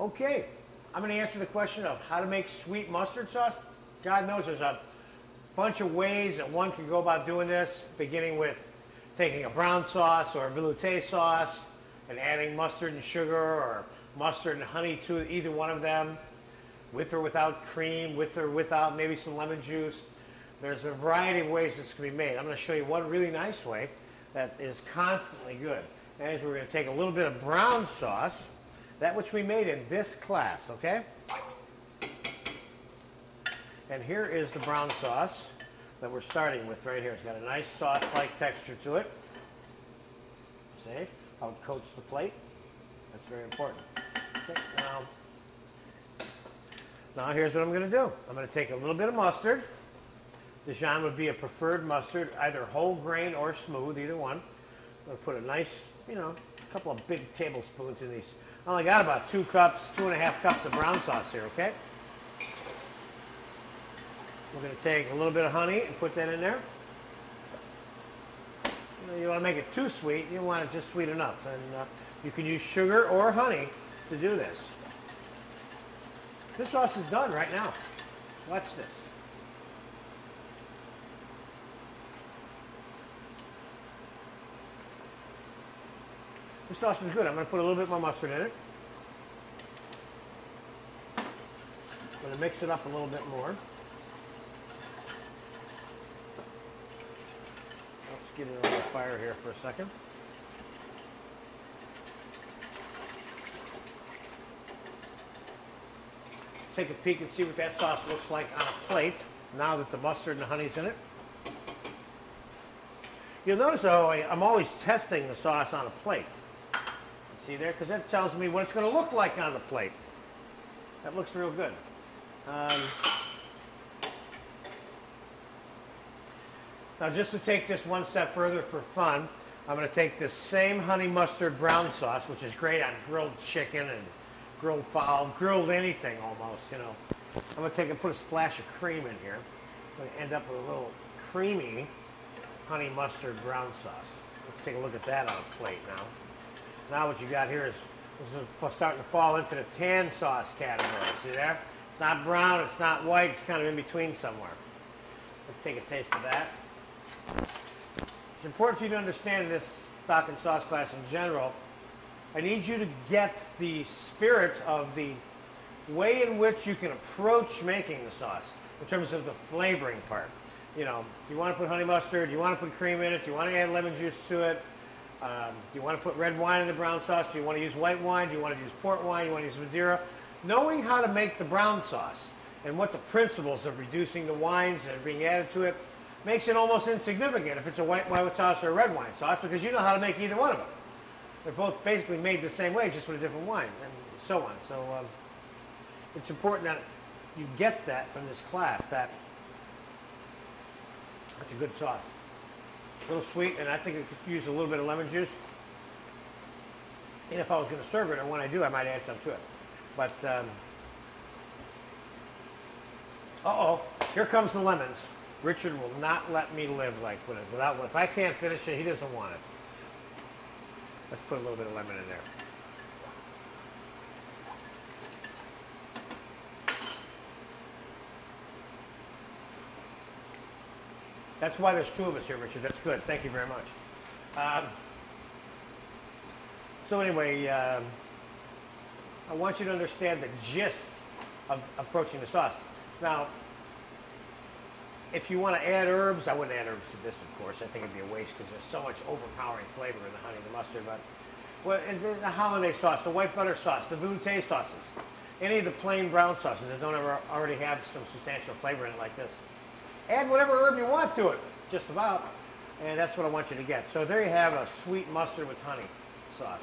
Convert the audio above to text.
Okay, I'm going to answer the question of how to make sweet mustard sauce. God knows there's a bunch of ways that one can go about doing this, beginning with taking a brown sauce or a velouté sauce and adding mustard and sugar or mustard and honey to either one of them, with or without cream, with or without maybe some lemon juice. There's a variety of ways this can be made. I'm going to show you one really nice way that is constantly good. That is we're going to take a little bit of brown sauce, that which we made in this class, okay? And here is the brown sauce that we're starting with right here. It's got a nice sauce-like texture to it. See how it coats the plate? That's very important. Okay, now, now here's what I'm going to do. I'm going to take a little bit of mustard. Dijon would be a preferred mustard, either whole grain or smooth, either one. I'm to put a nice, you know, couple of big tablespoons in these. I only got about two cups, two and a half cups of brown sauce here, okay? We're going to take a little bit of honey and put that in there. You, know, you want to make it too sweet, you want it just sweet enough. And uh, you can use sugar or honey to do this. This sauce is done right now. Watch this. This sauce is good. I'm going to put a little bit more mustard in it. I'm going to mix it up a little bit more. Let's get it on the fire here for a second. Let's take a peek and see what that sauce looks like on a plate now that the mustard and the honey's in it. You'll notice though, I'm always testing the sauce on a plate. See there? Because that tells me what it's going to look like on the plate. That looks real good. Um, now just to take this one step further for fun, I'm going to take this same honey mustard brown sauce, which is great on grilled chicken and grilled fowl, grilled anything almost, you know. I'm going to take and put a splash of cream in here. I'm going to end up with a little creamy honey mustard brown sauce. Let's take a look at that on a plate now. Now what you got here is this is starting to fall into the tan sauce category. See there? It's not brown, it's not white, it's kind of in between somewhere. Let's take a taste of that. It's important for you to understand this stock and sauce class in general. I need you to get the spirit of the way in which you can approach making the sauce in terms of the flavoring part. You know, do you want to put honey mustard? Do you want to put cream in it? Do you want to add lemon juice to it? Um, do you want to put red wine in the brown sauce? Do you want to use white wine? Do you want to use port wine? Do you want to use Madeira? Knowing how to make the brown sauce and what the principles of reducing the wines and being added to it makes it almost insignificant if it's a white wine sauce or a red wine sauce because you know how to make either one of them. They're both basically made the same way, just with a different wine and so on. So um, it's important that you get that from this class. That that's a good sauce. A little sweet, and I think it could use a little bit of lemon juice. And if I was going to serve it, or when I do, I might add some to it. But, um, uh-oh, here comes the lemons. Richard will not let me live like without, if I can't finish it, he doesn't want it. Let's put a little bit of lemon in there. That's why there's two of us here, Richard. That's good. Thank you very much. Um, so anyway, um, I want you to understand the gist of approaching the sauce. Now, if you want to add herbs, I wouldn't add herbs to this, of course. I think it'd be a waste because there's so much overpowering flavor in the honey and the mustard. But well, the hollandaise sauce, the white butter sauce, the velouté sauces, any of the plain brown sauces that don't ever already have some substantial flavor in it like this. Add whatever herb you want to it, just about. And that's what I want you to get. So there you have a sweet mustard with honey sauce.